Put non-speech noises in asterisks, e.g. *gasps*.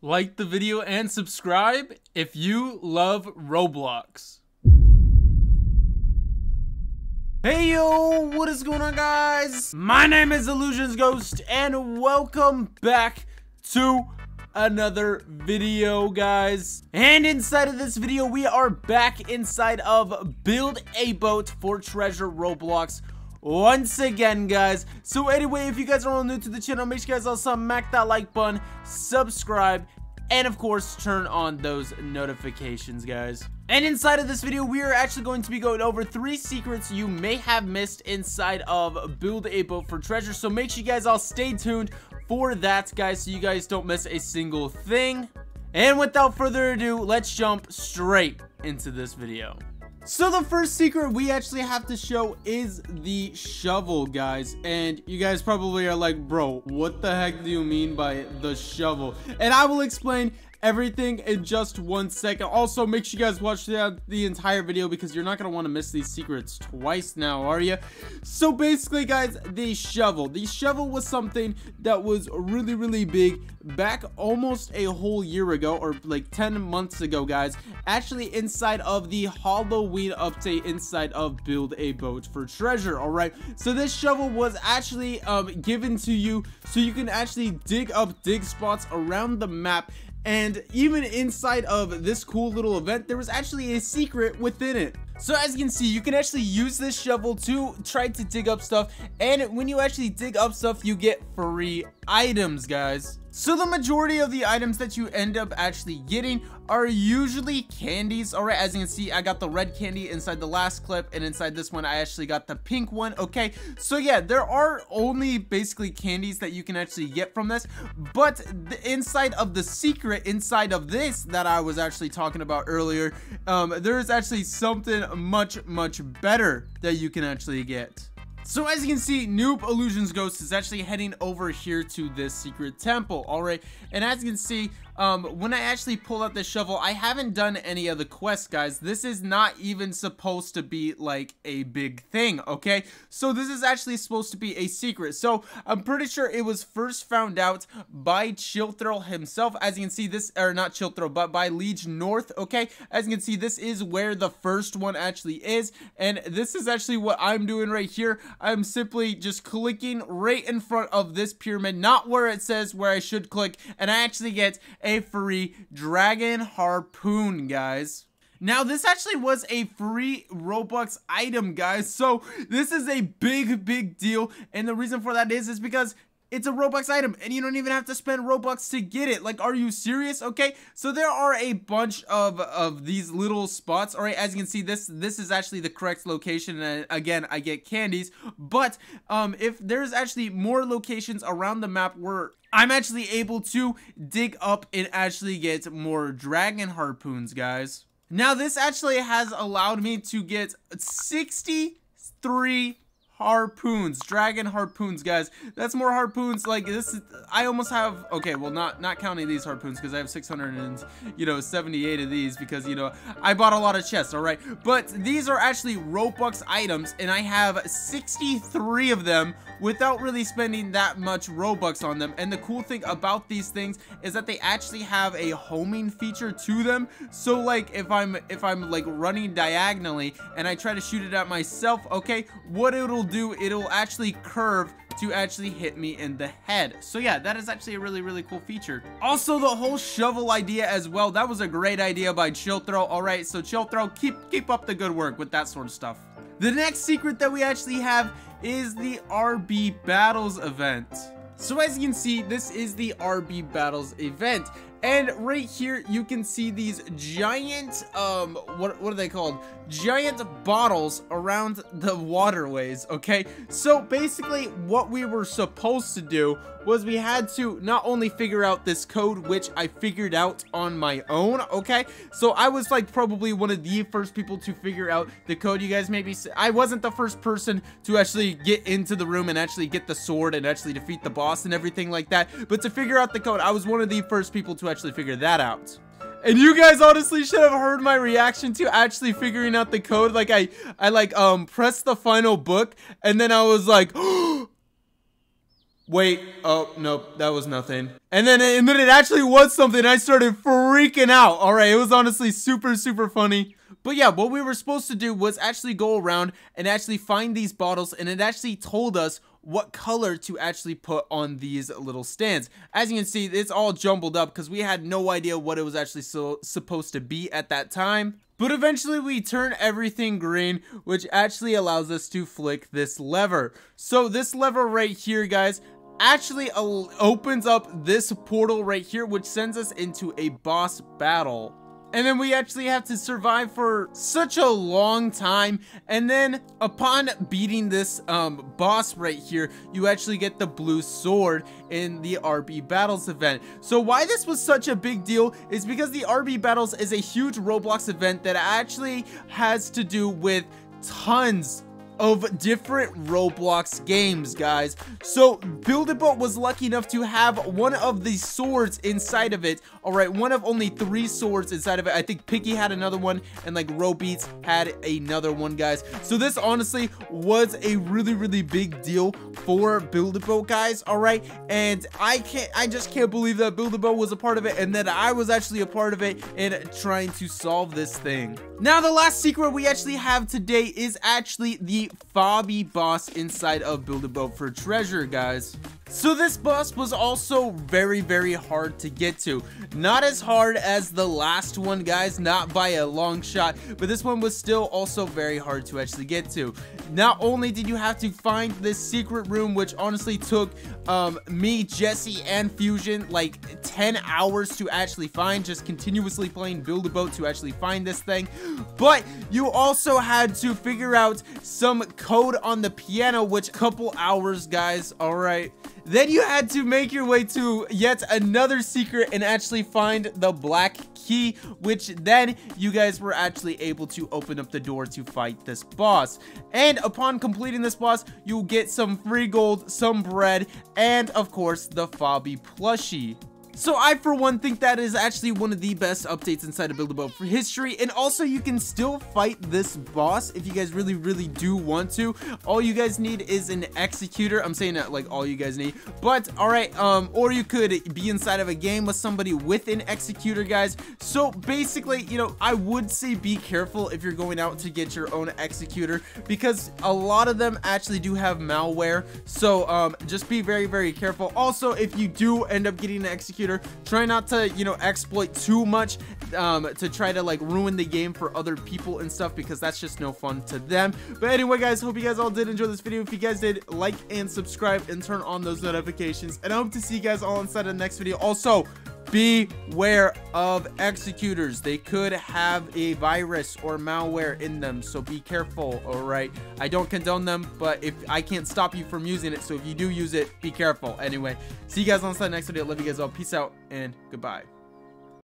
Like the video and subscribe if you love Roblox. Hey yo, what is going on guys? My name is Illuzions Ghost and welcome back to another video guys. And inside of this video, we are back inside of Build a Boat for Treasure Roblox once again guys. So anyway if you guys are all new to the channel make sure you guys also smack that like button subscribe and of course turn on those notifications guys. And inside of this video we are actually going to be going over three secrets you may have missed inside of build a boat for treasure. So make sure you guys all stay tuned for that guys so you guys don't miss a single thing. And without further ado let's jump straight into this video so the first secret we actually have to show is the shovel, guys. And you guys probably are like, bro, what the heck do you mean by the shovel? And I will explain everything in just one second. Also, make sure you guys watch the, the entire video because you're not going to want to miss these secrets twice now, are you? So basically, guys, the shovel. The shovel was something that was really, really big back almost a whole year ago or like 10 months ago, guys. Actually, inside of the Halloween update inside of Build a Boat for Treasure, all right? So this shovel was actually um, given to you so you can actually dig up dig spots around the map and even inside of this cool little event, there was actually a secret within it. So as you can see, you can actually use this shovel to try to dig up stuff. And when you actually dig up stuff, you get free items, guys. So the majority of the items that you end up actually getting are usually candies. All right, as you can see, I got the red candy inside the last clip, and inside this one, I actually got the pink one. Okay, so yeah, there are only basically candies that you can actually get from this, but inside of the secret, inside of this that I was actually talking about earlier, um, there is actually something much, much better that you can actually get. So as you can see, Noob Illuzions Ghost is actually heading over here to this secret temple, alright? And as you can see, um, when I actually pull out the shovel, I haven't done any of the quests, guys. This is not even supposed to be, like, a big thing, okay? So this is actually supposed to be a secret. So I'm pretty sure it was first found out by Chillthrill himself. As you can see, this, or not Chillthrill, but by Liege North, okay? As you can see, this is where the first one actually is. And this is actually what I'm doing right here. I'm simply just clicking right in front of this pyramid, not where it says where I should click. And I actually get a free dragon harpoon, guys. Now, this actually was a free Robux item, guys. So, this is a big, big deal. And the reason for that is, is because it's a Robux item and you don't even have to spend Robux to get it. Like, are you serious? Okay, so there are a bunch of, of these little spots. All right, as you can see, this this is actually the correct location. And again, I get candies. But um, if there's actually more locations around the map where I'm actually able to dig up and actually get more dragon harpoons, guys. Now, this actually has allowed me to get 63 harpoons dragon harpoons guys. That's more harpoons like this is, i almost have okay well not not counting these harpoons because i have 600 and you know 78 of these because you know i bought a lot of chests all right? But these are actually robux items and i have 63 of them without really spending that much robux on them. And the cool thing about these things is that they actually have a homing feature to them. So like if i'm if i'm like running diagonally and i try to shoot it at myself okay what it'll do, it'll actually curve to actually hit me in the head. So yeah, that is actually a really, really cool feature. Also, the whole shovel idea as well, that was a great idea by Chillthrill. All right, so Chillthrill, keep, keep up the good work with that sort of stuff. The next secret that we actually have is the RB Battles event. So as you can see, this is the RB Battles event. And right here, you can see these giant, um, what, what are they called? Giant bottles around the waterways, okay? So basically, what we were supposed to do was we had to not only figure out this code, which I figured out on my own, okay? So I was like probably one of the first people to figure out the code. You guys maybe, I wasn't the first person to actually get into the room and actually get the sword and actually defeat the boss and everything like that. But to figure out the code, I was one of the first people to actually figure that out. And you guys honestly should have heard my reaction to actually figuring out the code. Like I, I like um pressed the final book and then I was like, *gasps* Wait, oh, nope, that was nothing. And then, and then it actually was something. I started freaking out. All right, it was honestly super, super funny. But yeah, what we were supposed to do was actually go around and actually find these bottles and it actually told us what color to actually put on these little stands. As you can see, it's all jumbled up because we had no idea what it was actually so supposed to be at that time. But eventually we turn everything green, which actually allows us to flick this lever. So this lever right here, guys, actually opens up this portal right here, which sends us into a boss battle. And then we actually have to survive for such a long time. And then upon beating this um, boss right here, you actually get the blue sword in the RB Battles event. So why this was such a big deal is because the RB Battles is a huge Roblox event that actually has to do with tons of different Roblox games, guys. So, Build-A-Boat was lucky enough to have one of the swords inside of it. Alright, one of only three swords inside of it. I think Piggy had another one, and like Robeats had another one, guys. So this honestly was a really, really big deal for Build-A-Boat, guys, alright? And I can't, I just can't believe that Build-A-Boat was a part of it, and that I was actually a part of it in trying to solve this thing. Now, the last secret we actually have today is actually the Fabi boss inside of Build-A-Boat for treasure, guys. So this boss was also very, very hard to get to. Not as hard as the last one, guys, not by a long shot, but this one was still also very hard to actually get to. Not only did you have to find this secret room, which honestly took um, me, Jesse, and Fusion like 10 hours to actually find, just continuously playing Build-A-Boat to actually find this thing, but you also had to figure out some code on the piano, which couple hours, guys, alright? Then you had to make your way to yet another secret and actually find the black key, which then you guys were actually able to open up the door to fight this boss. And upon completing this boss, you'll get some free gold, some bread, and of course, the Fabi plushie. So I, for one, think that is actually one of the best updates inside of Build-A-Boat for history. And also, you can still fight this boss if you guys really, really do want to. All you guys need is an executor. I'm saying that like all you guys need. But, alright, um, or you could be inside of a game with somebody with an executor, guys. So, basically, you know, I would say be careful if you're going out to get your own executor. Because a lot of them actually do have malware. So, um, just be very, very careful. Also, if you do end up getting an executor, computer. Try not to, you know, exploit too much um, to try to like ruin the game for other people and stuff because that's just no fun to them. But anyway, guys, hope you guys all did enjoy this video. If you guys did, like and subscribe and turn on those notifications. And I hope to see you guys all inside of the next video. Also, beware of executors. They could have a virus or malware in them so be careful all right? I don't condone them but if i can't stop you from using it so if you do use it be careful. Anyway see you guys on the next video. Love you guys all. Peace out and goodbye